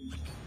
you